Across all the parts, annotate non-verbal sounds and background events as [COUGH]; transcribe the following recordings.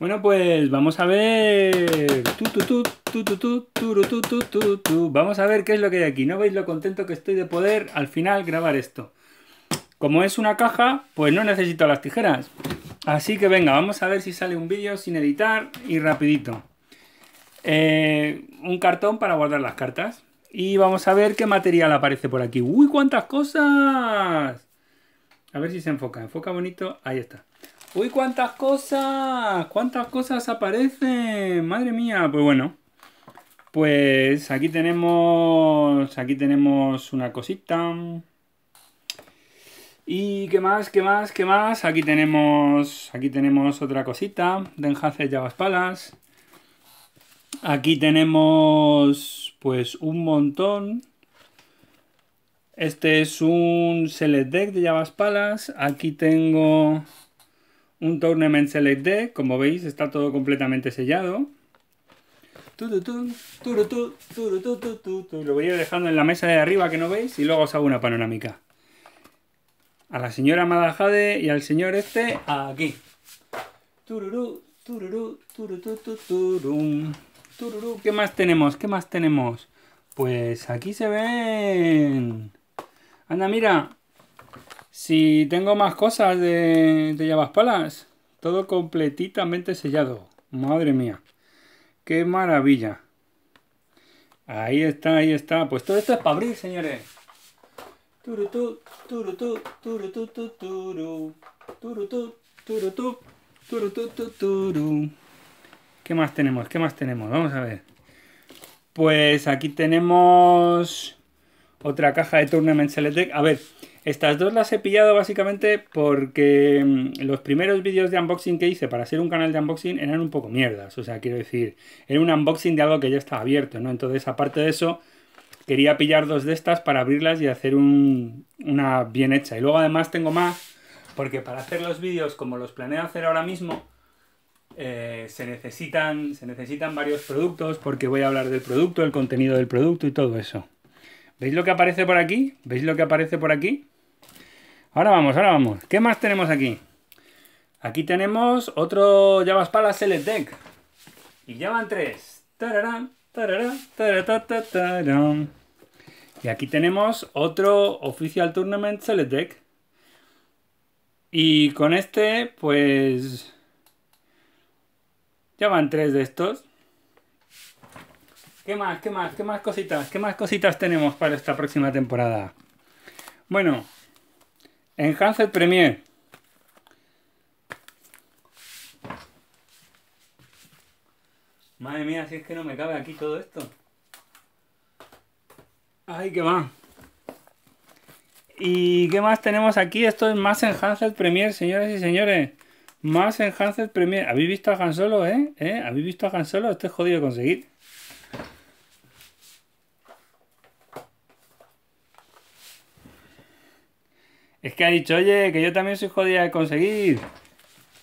Bueno, pues vamos a ver. Vamos a ver qué es lo que hay aquí. ¿No veis lo contento que estoy de poder al final grabar esto? Como es una caja, pues no necesito las tijeras. Así que venga, vamos a ver si sale un vídeo sin editar y rapidito. Eh, un cartón para guardar las cartas. Y vamos a ver qué material aparece por aquí. ¡Uy, cuántas cosas! A ver si se enfoca. Enfoca bonito. Ahí está. ¡Uy, cuántas cosas! ¿Cuántas cosas aparecen? Madre mía. Pues bueno. Pues aquí tenemos... Aquí tenemos una cosita. ¿Y qué más? ¿Qué más? ¿Qué más? Aquí tenemos... Aquí tenemos otra cosita de Enhanced Palas. Aquí tenemos... Pues un montón este es un Select Deck de Palas. Aquí tengo un Tournament Select Deck. Como veis, está todo completamente sellado. Lo voy a ir dejando en la mesa de arriba que no veis y luego os hago una panorámica. A la señora Madajade y al señor este aquí. ¿Qué más tenemos? ¿Qué más tenemos? Pues aquí se ven Anda, mira. Si tengo más cosas de, de palas. Todo completamente sellado. Madre mía. Qué maravilla. Ahí está, ahí está. Pues todo esto es para abrir, señores. ¿Qué más tenemos? ¿Qué más tenemos? Vamos a ver. Pues aquí tenemos otra caja de Tournament Select A ver, estas dos las he pillado básicamente porque mm, los primeros vídeos de unboxing que hice para ser un canal de unboxing eran un poco mierdas. O sea, quiero decir, era un unboxing de algo que ya estaba abierto, ¿no? Entonces, aparte de eso, quería pillar dos de estas para abrirlas y hacer una bien hecha. Y luego además tengo más, porque para hacer los vídeos como los planeo hacer ahora mismo, eh, se, necesitan, se necesitan varios productos porque voy a hablar del producto, el contenido del producto y todo eso. ¿Veis lo que aparece por aquí? ¿Veis lo que aparece por aquí? Ahora vamos, ahora vamos. ¿Qué más tenemos aquí? Aquí tenemos otro Javaspala Select Deck. Y ya van tres. Y aquí tenemos otro Official Tournament Select Deck. Y con este, pues... Ya van tres de estos. ¿Qué más? ¿Qué más? ¿Qué más cositas? ¿Qué más cositas tenemos para esta próxima temporada? Bueno, Enhanced Premier. Madre mía, si es que no me cabe aquí todo esto. Ay, qué va. ¿Y qué más tenemos aquí? Esto es más Enhanced Premier, señoras y señores. Más Enhanced Premier. ¿Habéis visto a Han Solo, eh? ¿Eh? ¿Habéis visto a Han Solo? Esto es jodido de conseguir. Es que ha dicho, oye, que yo también soy jodida de conseguir.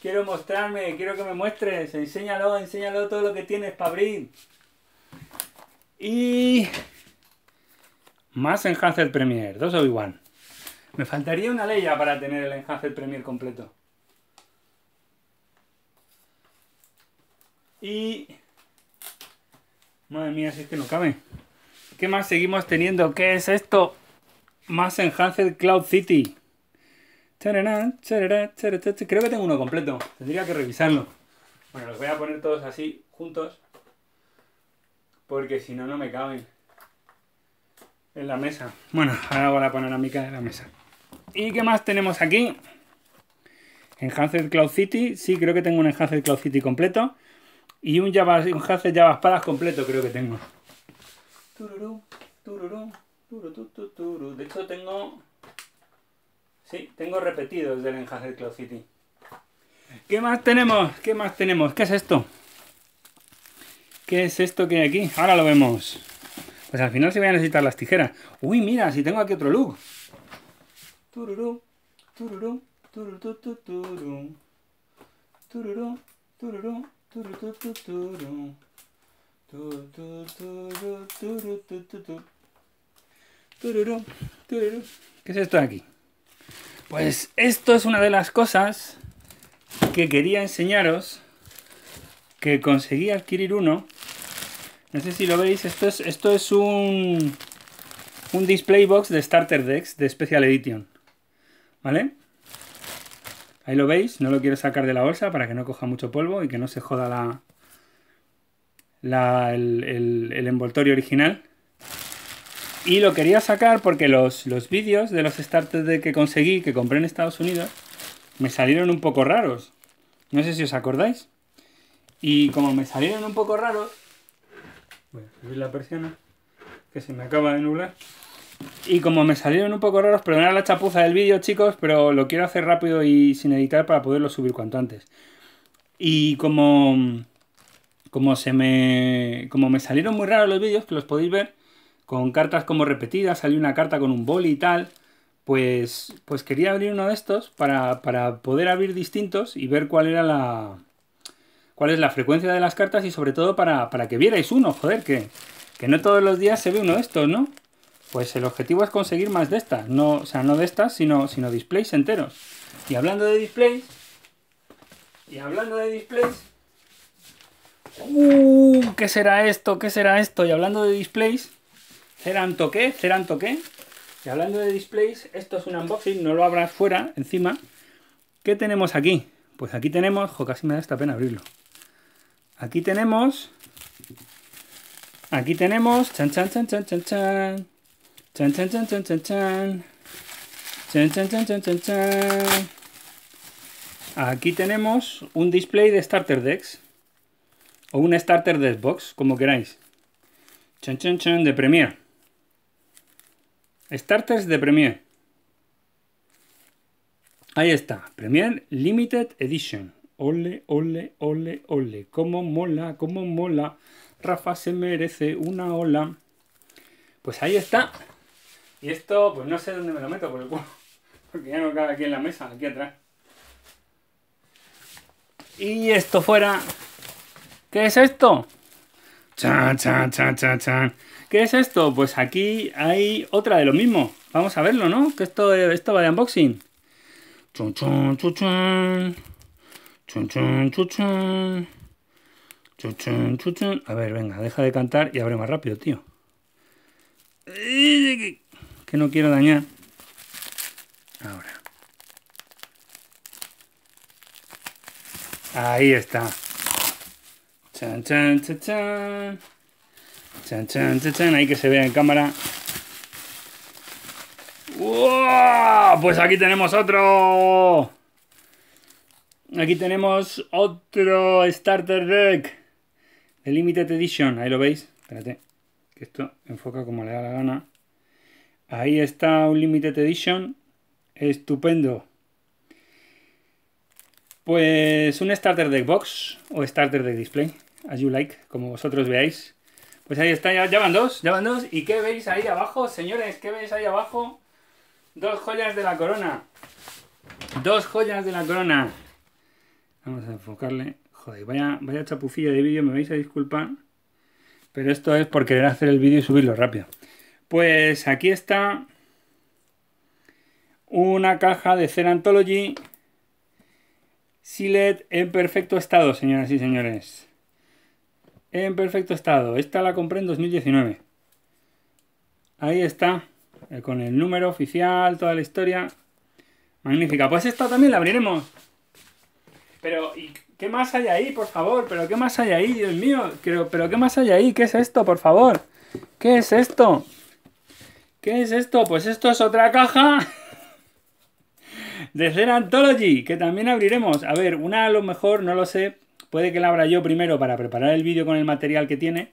Quiero mostrarme, quiero que me muestres. Enséñalo, enséñalo todo lo que tienes para abrir. Y... Más Enhanced Premier, dos Obi-Wan. Me faltaría una Leia para tener el Enhanced Premier completo. Y... Madre mía, si es que no cabe. ¿Qué más seguimos teniendo? ¿Qué es esto? Más Enhanced Cloud City. Creo que tengo uno completo. Tendría que revisarlo. Bueno, los voy a poner todos así, juntos. Porque si no, no me caben. En la mesa. Bueno, ahora hago la panorámica de la mesa. ¿Y qué más tenemos aquí? Enhanced Cloud City. Sí, creo que tengo un Enhanced Cloud City completo. Y un Java, Enhanced Java Espadas completo creo que tengo. De hecho tengo Sí, tengo repetidos del Enhanced Cloud City. ¿Qué más tenemos? ¿Qué más tenemos? ¿Qué es esto? ¿Qué es esto que hay aquí? Ahora lo vemos. Pues al final se voy a necesitar las tijeras. Uy, mira, si tengo aquí otro look. Tururú, tururú, tururú, tururú. Tururú, tururú. ¿Qué es esto de aquí? Pues esto es una de las cosas que quería enseñaros que conseguí adquirir uno. No sé si lo veis, esto es, esto es un, un display box de Starter Decks de Special Edition. ¿Vale? Ahí lo veis, no lo quiero sacar de la bolsa para que no coja mucho polvo y que no se joda la, la el, el, envoltorio original. Y lo quería sacar porque los, los vídeos de los starter Decks que conseguí, que compré en Estados Unidos, me salieron un poco raros. No sé si os acordáis. Y como me salieron un poco raros, voy a subir la persiana, que se me acaba de nublar. Y como me salieron un poco raros, perdonad la chapuza del vídeo, chicos, pero lo quiero hacer rápido y sin editar para poderlo subir cuanto antes. Y como como se me como me salieron muy raros los vídeos, que los podéis ver con cartas como repetidas, salió una carta con un boli y tal, pues pues quería abrir uno de estos para, para poder abrir distintos y ver cuál era la cuál es la frecuencia de las cartas y sobre todo para, que vierais uno, joder, que, que no todos los días se ve uno de estos, ¿no? Pues el objetivo es conseguir más de estas, no, o sea, no de estas, sino, sino displays enteros. Y hablando de displays, y hablando de displays, uh, ¿qué será esto? ¿Qué será esto? Y hablando de displays, ¿ceranto qué? ¿Ceranto qué? Y hablando de displays, esto es un unboxing, no lo abras fuera, encima. ¿Qué tenemos aquí? Pues aquí tenemos, jo, casi me da esta pena abrirlo. Aquí tenemos. Aquí tenemos. Chan chan chan chan chan chan. Chan chan chan chan chan chan. Chan chan chan chan chan chan. Aquí tenemos un display de Starter Decks. O un Starter Deck Box, como queráis. Chan chan chan de Premiere. Starters de Premiere. Ahí está, Premiere Limited Edition. Ole, ole, ole, ole. Cómo mola, cómo mola. Rafa se merece una ola. Pues ahí está. Y esto, pues no sé dónde me lo meto por el culo. [LAUGHS] Porque ya no cabe aquí en la mesa, aquí atrás. Y esto fuera. ¿Qué es esto? Chan, chan, chan, chan, chan. ¿Qué es esto? Pues aquí hay otra de lo mismo. Vamos a verlo, ¿no? Que esto, esto va de unboxing. Chun, chun, chun, chun. Chun, chun, chun, chun. Chun, chun, chun, A ver, venga, deja de cantar y abre más rápido, tío. Que no quiero dañar. Ahora. Ahí está. Chan, chan, chan, chan. Chan, chan, chan, chan. Ahí que se vea en cámara. ¡Wow! Pues aquí tenemos otro. Aquí tenemos otro Starter Deck de Limited Edition. Ahí lo veis. Espérate, que esto enfoca como le da la gana. Ahí está un Limited Edition. Estupendo. Pues un Starter Deck Box o Starter Deck Display, as you like, como vosotros veáis. Pues ahí está, ya, van dos, ya van dos. ¿Y qué veis ahí abajo, señores? ¿Qué veis ahí abajo? Dos joyas de la corona. Dos joyas de la corona. Vamos a enfocarle. Joder, vaya, vaya chapufilla de vídeo, me vais a disculpar. Pero esto es por querer hacer el vídeo y subirlo rápido. Pues aquí está una caja de Cerantology Silet en perfecto estado, señoras y señores. En perfecto estado. Esta la compré en 2019. Ahí está. Eh, con el número oficial, toda la historia. Magnífica. Pues esta también la abriremos. Pero, ¿y qué más hay ahí, por favor? ¿Pero qué más hay ahí, Dios mío? Pero, ¿pero qué más hay ahí? ¿Qué es esto, por favor? ¿Qué es esto? ¿Qué es esto? Pues esto es otra caja [LAUGHS] de Zer Anthology, que también abriremos. A ver, una a lo mejor, no lo sé. Puede que la abra yo primero para preparar el vídeo con el material que tiene,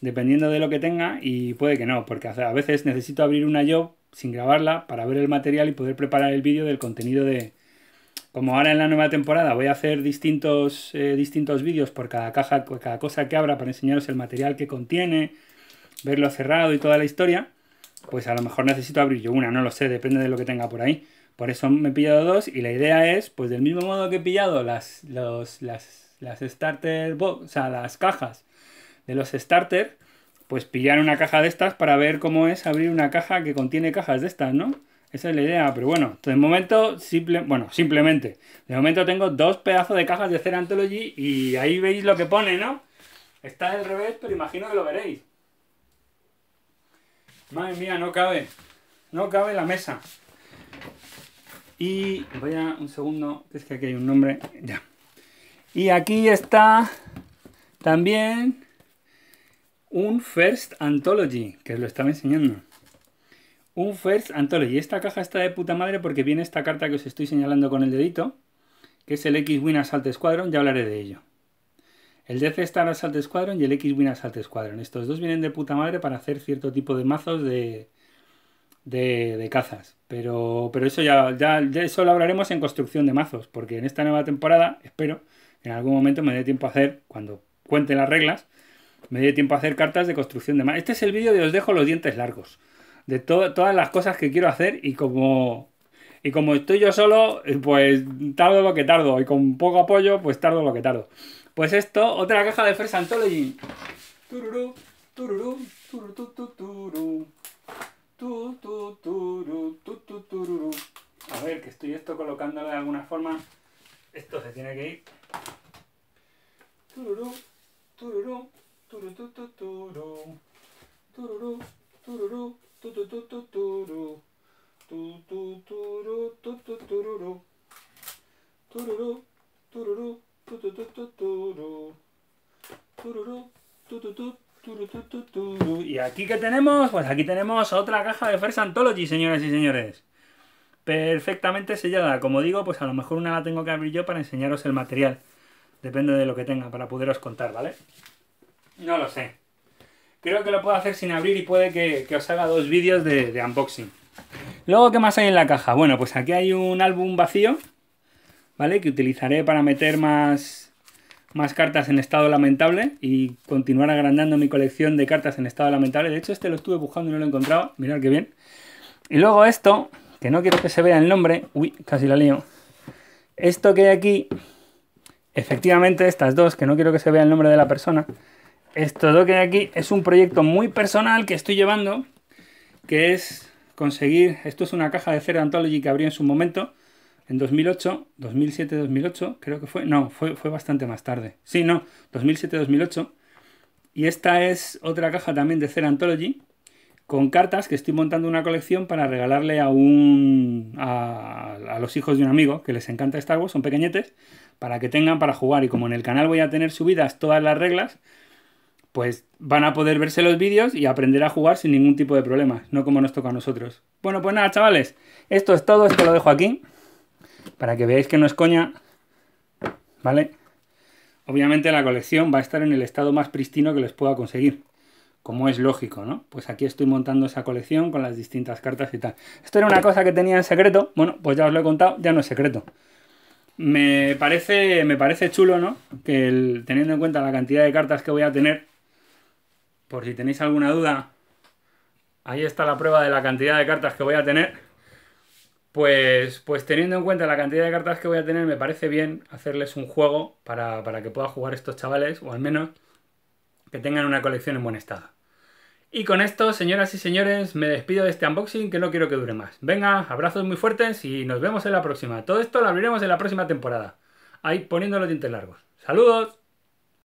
dependiendo de lo que tenga, y puede que no, porque a veces necesito abrir una yo sin grabarla para ver el material y poder preparar el vídeo del contenido de, como ahora en la nueva temporada voy a hacer distintos, eh, distintos vídeos por cada caja, cada cosa que abra para enseñaros el material que contiene, verlo cerrado y toda la historia, pues a lo mejor necesito abrir yo una, no lo sé, depende de lo que tenga por ahí. Por eso me he pillado dos y la idea es, pues del mismo modo que he pillado las, las, las starter box, o sea, las cajas de los starter, pues pillar una caja de estas para ver cómo es abrir una caja que contiene cajas de estas, ¿no? Esa es la idea, pero bueno, de momento, simple, bueno, simplemente, de momento tengo dos pedazos de cajas de Cera Anthology y ahí veis lo que pone, ¿no? Está al revés, pero imagino que lo veréis. Madre mía, no cabe. No cabe la mesa. Y voy a un segundo, es que aquí hay un nombre. Ya. Y aquí está también un First Anthology, que os lo estaba enseñando. Un First Anthology. Esta caja está de puta madre porque viene esta carta que os estoy señalando con el dedito, que es el X-Wing Assault Squadron, ya hablaré de ello. El Death Star Assault Squadron y el X-Wing Assault Squadron. Estos dos vienen de puta madre para hacer cierto tipo de mazos de, de, cazas. Pero, pero eso ya, ya, eso lo hablaremos en construcción de mazos, porque en esta nueva temporada, espero, en algún momento me dé tiempo a hacer, cuando cuente las reglas, me dé tiempo a hacer cartas de construcción de mazos. Este es el vídeo de os dejo los dientes largos de todas las cosas que quiero hacer y como, y como estoy yo solo, pues tardo lo que tardo y con poco apoyo, pues tardo lo que tardo. Pues esto, otra caja de Fresh Anthology. A ver, que estoy esto colocándolo de alguna forma. Esto se tiene que ir. Tururú, tururú, tururú, tururú, tururú, tururú. Y aquí que tenemos, pues aquí tenemos otra caja de First Anthology, señoras y señores. Perfectamente sellada. Como digo, pues a lo mejor una la tengo que abrir yo para enseñaros el material. Depende de lo que tenga, para poderos contar, ¿vale? No lo sé. Creo que lo puedo hacer sin abrir y puede que, os haga dos vídeos de, unboxing. Luego, ¿qué más hay en la caja? Bueno, pues aquí hay un álbum vacío, ¿vale? Que utilizaré para meter más, más cartas en estado lamentable y continuar agrandando mi colección de cartas en estado lamentable. De hecho, este lo estuve buscando y no lo he encontrado. Mirad qué bien. Y luego esto, que no quiero que se vea el nombre. Uy, casi la lío. Esto que hay aquí, efectivamente, estas dos, que no quiero que se vea el nombre de la persona, esto que hay aquí es un proyecto muy personal que estoy llevando, que es conseguir, esto es una caja de Cera Anthology que abrí en su momento, en 2008, 2007-2008, creo que fue, no, fue, fue bastante más tarde, sí, no, 2007-2008, y esta es otra caja también de Cera Anthology, con cartas que estoy montando una colección para regalarle a un a, a, los hijos de un amigo que les encanta Star Wars, son pequeñetes, para que tengan para jugar. Y como en el canal voy a tener subidas todas las reglas, pues van a poder verse los vídeos y aprender a jugar sin ningún tipo de problemas, no como nos toca a nosotros. Bueno, pues nada, chavales, esto es todo, esto lo dejo aquí, para que veáis que no es coña, ¿vale? Obviamente la colección va a estar en el estado más pristino que les pueda conseguir, como es lógico, ¿no? Pues aquí estoy montando esa colección con las distintas cartas y tal. Esto era una cosa que tenía en secreto, bueno, pues ya os lo he contado, ya no es secreto. Me parece, me parece chulo, ¿no? Que teniendo en cuenta la cantidad de cartas que voy a tener, por si tenéis alguna duda, ahí está la prueba de la cantidad de cartas que voy a tener. Pues, pues teniendo en cuenta la cantidad de cartas que voy a tener, me parece bien hacerles un juego para, para que puedan jugar estos chavales, o al menos que tengan una colección en buen estado. Y con esto, señoras y señores, me despido de este unboxing que no quiero que dure más. Venga, abrazos muy fuertes y nos vemos en la próxima. Todo esto lo abriremos en la próxima temporada. Ahí poniendo los dientes largos. ¡Saludos!